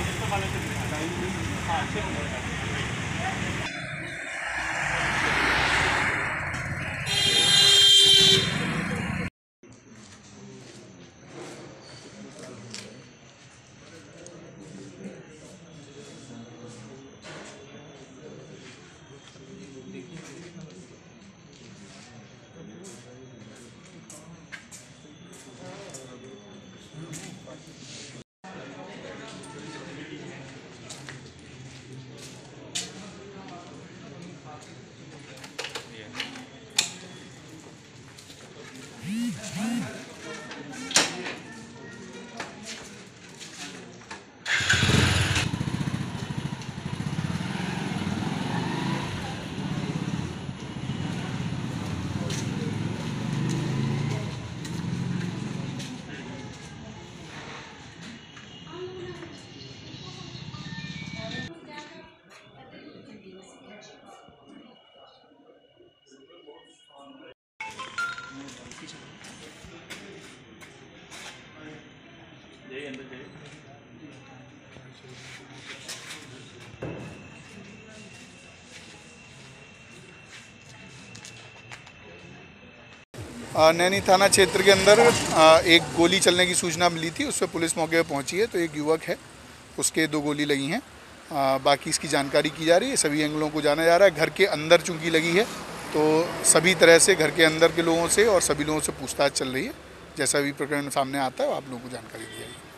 Itu kalau. Naini थाना क्षेत्र के अंदर एक गोली चलने की सूचना मिली थी उस पर पुलिस मौके पर पहुँची है तो एक युवक है, उसके दो गोली लगी हैं। बाकी इसकी जानकारी की जा रही है, सभी एंगलों को जाना जा रहा है, घर के अंदर चूँकि लगी है तो सभी तरह से घर के अंदर के लोगों से और सभी लोगों से पूछताछ चल रही है। जैसा भी प्रकरण सामने आता है, आप लोगों को जानकारी दी जाएगी।